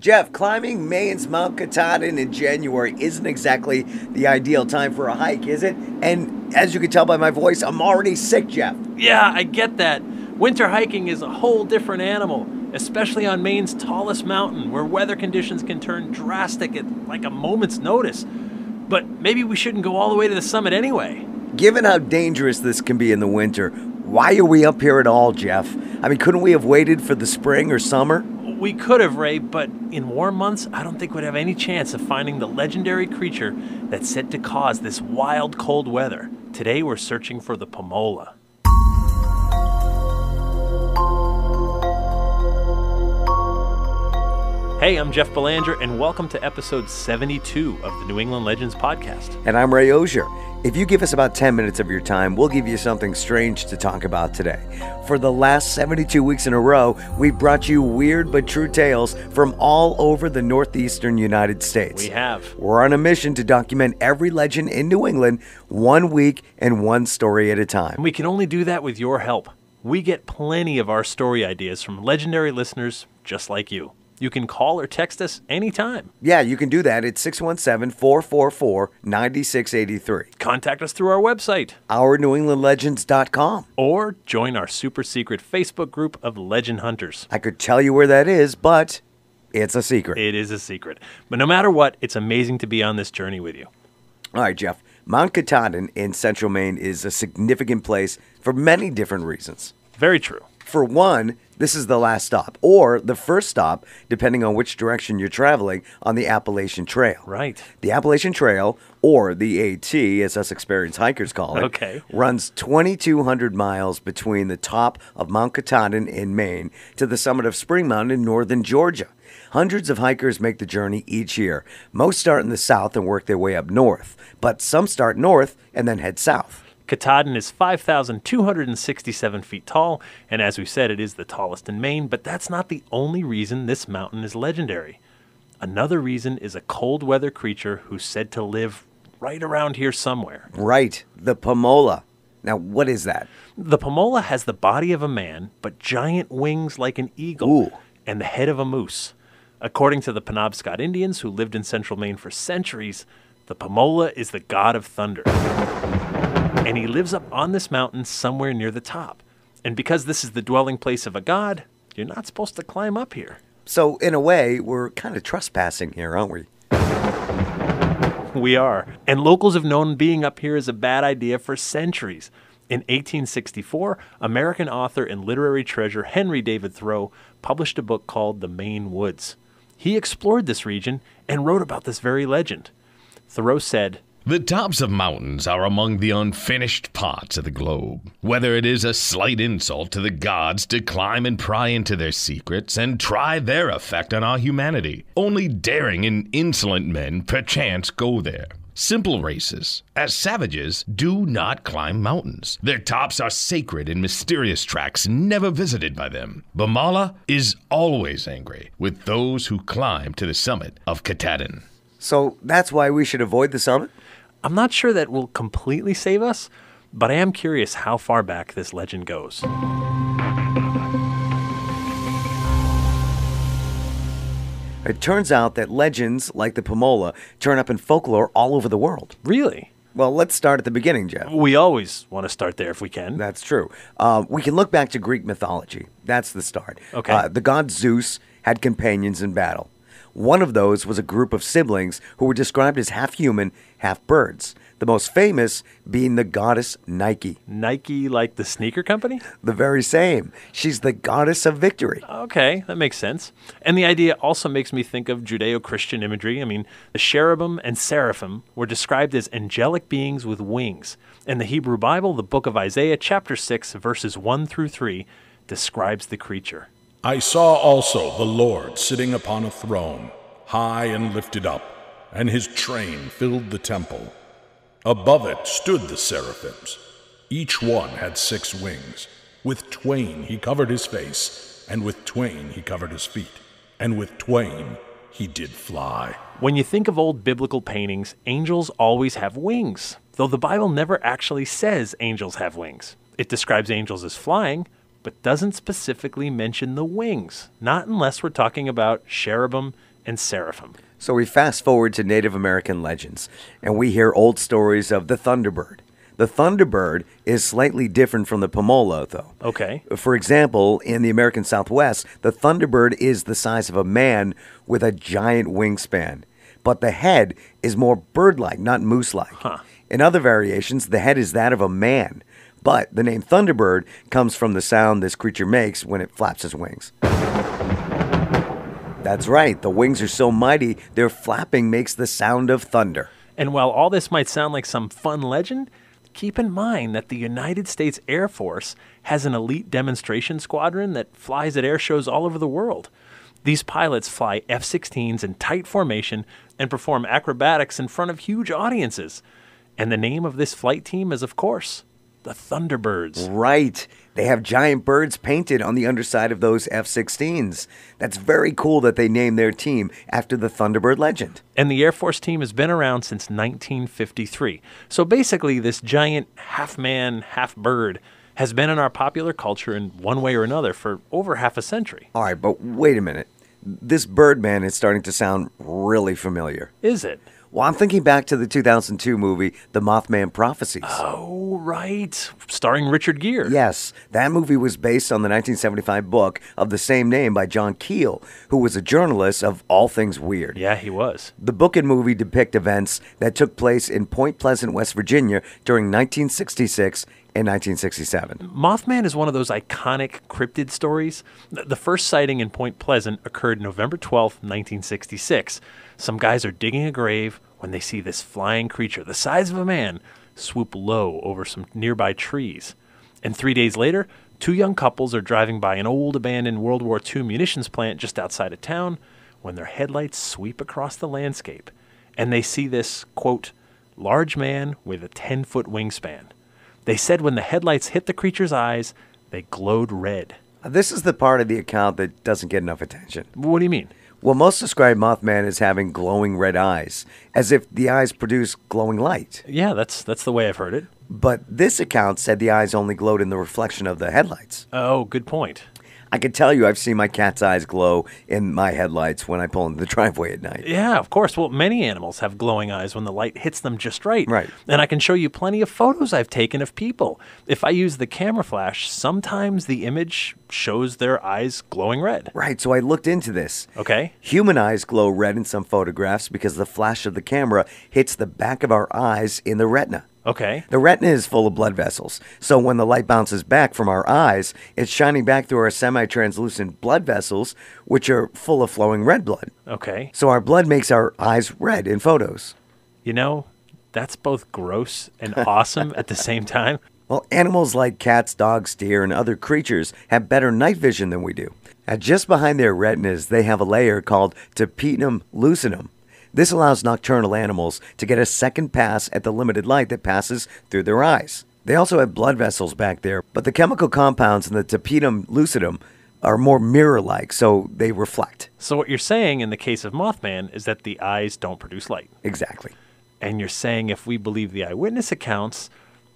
Jeff, climbing Maine's Mount Katahdin in January isn't exactly the ideal time for a hike, is it? And as you can tell by my voice, I'm already sick, Jeff. Yeah, I get that. Winter hiking is a whole different animal, especially on Maine's tallest mountain, where weather conditions can turn drastic at like a moment's notice. But maybe we shouldn't go all the way to the summit anyway. Given how dangerous this can be in the winter, why are we up here at all, Jeff? I mean, couldn't we have waited for the spring or summer? We could have, Ray, but in warm months, I don't think we'd have any chance of finding the legendary creature that's said to cause this wild cold weather. Today, we're searching for the Pamola. Hey, I'm Jeff Belanger, and welcome to episode 72 of the New England Legends podcast. And I'm Ray Auger. If you give us about 10 minutes of your time, we'll give you something strange to talk about today. For the last 72 weeks in a row, we've brought you weird but true tales from all over the northeastern United States. We have. We're on a mission to document every legend in New England one week and one story at a time. And we can only do that with your help. We get plenty of our story ideas from legendary listeners just like you. You can call or text us anytime. Yeah, you can do that at 617 444 9683. Contact us through our website OurNewEnglandLegends.com. or join our super secret Facebook group of legend hunters. I could tell you where that is, but it's a secret. It is a secret. But no matter what, it's amazing to be on this journey with you. All right, Jeff. Mount Katahdin in central Maine is a significant place for many different reasons. Very true. For one, this is the last stop, or the first stop, depending on which direction you're traveling on the Appalachian Trail. Right. The Appalachian Trail, or the AT, as us experienced hikers call it, Okay. runs 2,200 miles between the top of Mount Katahdin in Maine to the summit of Springer Mountain in northern Georgia. Hundreds of hikers make the journey each year. Most start in the south and work their way up north, but some start north and then head south. Katahdin is 5,267 feet tall, and as we said, it is the tallest in Maine, but that's not the only reason this mountain is legendary. Another reason is a cold weather creature who's said to live right around here somewhere. Right, the Pamola. Now, what is that? The Pamola has the body of a man, but giant wings like an eagle Ooh. and the head of a moose. According to the Penobscot Indians who lived in central Maine for centuries, the Pamola is the god of thunder. And he lives up on this mountain somewhere near the top. And because this is the dwelling place of a god, you're not supposed to climb up here. So, in a way, we're kind of trespassing here, aren't we? We are. And locals have known being up here is a bad idea for centuries. In 1864, American author and literary treasure Henry David Thoreau published a book called The Maine Woods. He explored this region and wrote about this very legend. Thoreau said, The tops of mountains are among the unfinished parts of the globe. Whether it is a slight insult to the gods to climb and pry into their secrets and try their effect on our humanity, only daring and insolent men perchance go there. Simple races, as savages, do not climb mountains. Their tops are sacred and mysterious tracks never visited by them. Pamola is always angry with those who climb to the summit of Katahdin. So, that's why we should avoid the summit? I'm not sure that will completely save us, but I am curious how far back this legend goes. It turns out that legends like the Pamola turn up in folklore all over the world. Really? Well, let's start at the beginning, Jeff. We always want to start there if we can. That's true. Uh, we can look back to Greek mythology. That's the start. Okay. Uh, the god Zeus had companions in battle. One of those was a group of siblings who were described as half human, half birds. The most famous being the goddess Nike. Nike, like the sneaker company? The very same. She's the goddess of victory. Okay, that makes sense. And the idea also makes me think of Judeo Christian imagery. I mean, the cherubim and seraphim were described as angelic beings with wings. In the Hebrew Bible, the book of Isaiah, chapter 6, verses 1 through 3, describes the creature. I saw also the Lord sitting upon a throne, high and lifted up, and his train filled the temple. Above it stood the seraphims. Each one had six wings. With twain he covered his face, and with twain he covered his feet, and with twain he did fly. When you think of old biblical paintings, angels always have wings, though the Bible never actually says angels have wings. It describes angels as flying, but doesn't specifically mention the wings, not unless we're talking about cherubim and seraphim. So we fast forward to Native American legends, and we hear old stories of the Thunderbird. The Thunderbird is slightly different from the Pamola, though. Okay. For example, in the American Southwest, the Thunderbird is the size of a man with a giant wingspan, but the head is more bird like, not moose like. Huh. In other variations, the head is that of a man, but the name Thunderbird comes from the sound this creature makes when it flaps its wings. That's right, the wings are so mighty, their flapping makes the sound of thunder. And while all this might sound like some fun legend, keep in mind that the United States Air Force has an elite demonstration squadron that flies at air shows all over the world. These pilots fly F 16s in tight formation and perform acrobatics in front of huge audiences. And the name of this flight team is, of course, the Thunderbirds. Right. They have giant birds painted on the underside of those F 16s. That's very cool that they named their team after the Thunderbird legend. And the Air Force team has been around since 1953. So basically, this giant half man, half bird has been in our popular culture in one way or another for over half a century. All right, but wait a minute. This Birdman is starting to sound really familiar. Is it? Well, I'm thinking back to the 2002 movie, The Mothman Prophecies. Oh, right. Starring Richard Gere. Yes, that movie was based on the 1975 book of the same name by John Keel, who was a journalist of all things weird. Yeah, he was. The book and movie depict events that took place in Point Pleasant, West Virginia during 1966 and 1967. Mothman is one of those iconic cryptid stories. The first sighting in Point Pleasant occurred November 12, 1966. Some guys are digging a grave when they see this flying creature, the size of a man, swoop low over some nearby trees. And three days later, two young couples are driving by an old abandoned World War II munitions plant just outside of town when their headlights sweep across the landscape and they see this, quote, large man with a 10 foot wingspan. They said when the headlights hit the creature's eyes, they glowed red. This is the part of the account that doesn't get enough attention. What do you mean? Well, most describe Mothman as having glowing red eyes, as if the eyes produce glowing light. Yeah, that's that's the way I've heard it. But this account said the eyes only glowed in the reflection of the headlights. Oh, good point. I can tell you I've seen my cat's eyes glow in my headlights when I pull into the driveway at night. Yeah, of course. Well, many animals have glowing eyes when the light hits them just right. Right. And I can show you plenty of photos I've taken of people. If I use the camera flash, sometimes the image shows their eyes glowing red. Right, so I looked into this. Okay. Human eyes glow red in some photographs because the flash of the camera hits the back of our eyes in the retina. Okay. The retina is full of blood vessels, so when the light bounces back from our eyes, it's shining back through our semi translucent blood vessels, which are full of flowing red blood. Okay. So our blood makes our eyes red in photos. You know, that's both gross and awesome at the same time. Well, animals like cats, dogs, deer, and other creatures have better night vision than we do. And just behind their retinas, they have a layer called tapetum lucidum. This allows nocturnal animals to get a second pass at the limited light that passes through their eyes. They also have blood vessels back there, but the chemical compounds in the tapetum lucidum are more mirror like, so they reflect. So, what you're saying in the case of Mothman is that the eyes don't produce light. Exactly. And you're saying if we believe the eyewitness accounts,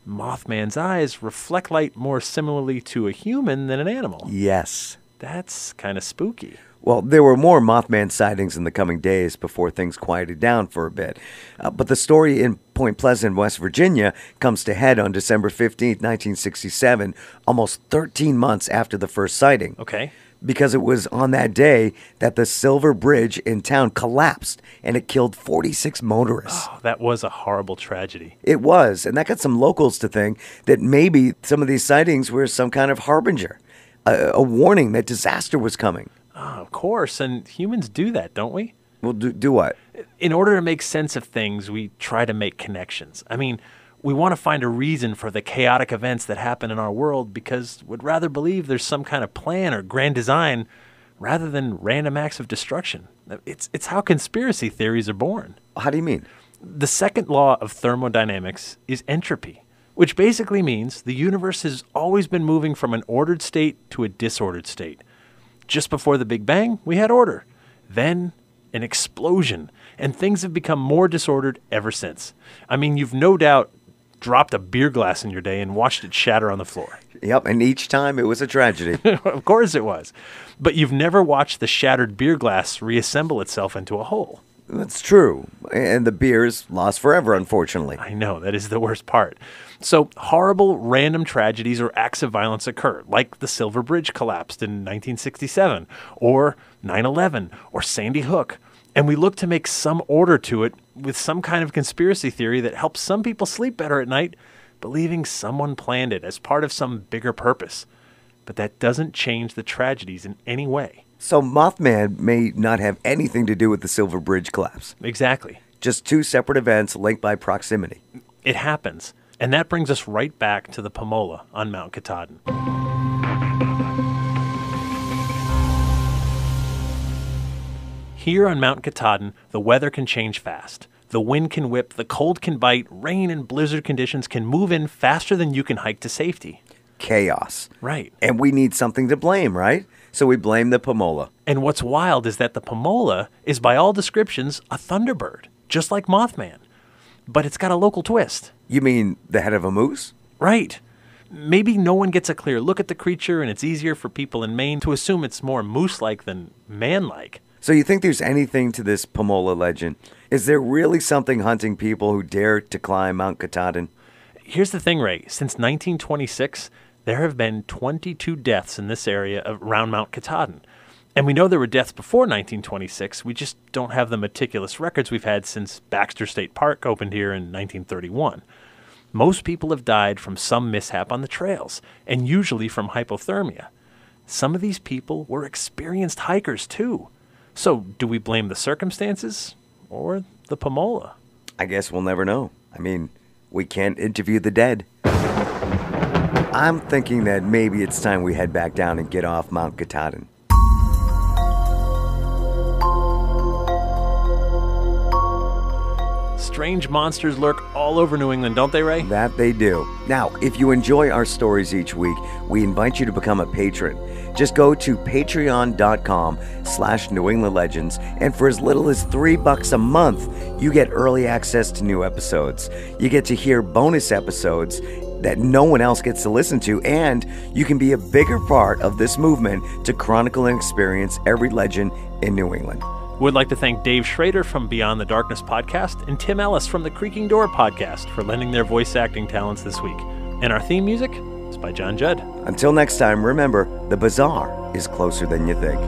Mothman's eyes reflect light more similarly to a human than an animal. Yes. That's kind of spooky. Well, there were more Mothman sightings in the coming days before things quieted down for a bit. Uh, but the story in Point Pleasant, West Virginia, comes to head on December 15th, 1967, almost 13 months after the first sighting. Okay. Because it was on that day that the Silver Bridge in town collapsed and it killed 46 motorists. Oh, that was a horrible tragedy. It was, and that got some locals to think that maybe some of these sightings were some kind of harbinger, a, a warning that disaster was coming. Oh, of course. And humans do that, don't we? Well, do, do what? In order to make sense of things, we try to make connections. I mean, we want to find a reason for the chaotic events that happen in our world because we'd rather believe there's some kind of plan or grand design rather than random acts of destruction. It's, it's how conspiracy theories are born. How do you mean? The second law of thermodynamics is entropy, which basically means the universe has always been moving from an ordered state to a disordered state. Just before the Big Bang, we had order. Then, an explosion, and things have become more disordered ever since. I mean, you've no doubt dropped a beer glass in your day and watched it shatter on the floor. Yep, and each time it was a tragedy. of course it was. But you've never watched the shattered beer glass reassemble itself into a hole. That's true. And the beer is lost forever, unfortunately. I know, that is the worst part. So, horrible random tragedies or acts of violence occur, like the Silver Bridge collapsed in 1967, or 9 11, or Sandy Hook. And we look to make some order to it with some kind of conspiracy theory that helps some people sleep better at night, believing someone planned it as part of some bigger purpose. But that doesn't change the tragedies in any way. So Mothman may not have anything to do with the Silver Bridge collapse. Exactly. Just two separate events linked by proximity. It happens. And that brings us right back to the Pamola on Mount Katahdin. Here on Mount Katahdin, the weather can change fast. The wind can whip, the cold can bite, rain and blizzard conditions can move in faster than you can hike to safety. Chaos. Right. And we need something to blame, right? So we blame the Pamola. And what's wild is that the Pamola is, by all descriptions, a thunderbird, just like Mothman. But it's got a local twist. You mean the head of a moose? Right. Maybe no one gets a clear look at the creature, and it's easier for people in Maine to assume it's more moose like than man like. So you think there's anything to this Pamola legend? Is there really something hunting people who dare to climb Mount Katahdin? Here's the thing, Ray. Since 1926, there have been 22 deaths in this area around Mount Katahdin. And we know there were deaths before 1926. We just don't have the meticulous records we've had since Baxter State Park opened here in 1931. Most people have died from some mishap on the trails, and usually from hypothermia. Some of these people were experienced hikers, too. So, do we blame the circumstances or the Pamola? I guess we'll never know. I mean, we can't interview the dead. I'm thinking that maybe it's time we head back down and get off Mount Katahdin. Strange monsters lurk all over New England, don't they, Ray? That they do. Now, if you enjoy our stories each week, we invite you to become a patron. Just go to patreon.com slash New England Legends, and for as little as three bucks a month, you get early access to new episodes. You get to hear bonus episodes that no one else gets to listen to, and you can be a bigger part of this movement to chronicle and experience every legend in New England. We'd like to thank Dave Schrader from Beyond the Darkness podcast and Tim Ellis from the Creaking Door podcast for lending their voice acting talents this week. And our theme music is by John Judd. Until next time, remember the bizarre is closer than you think.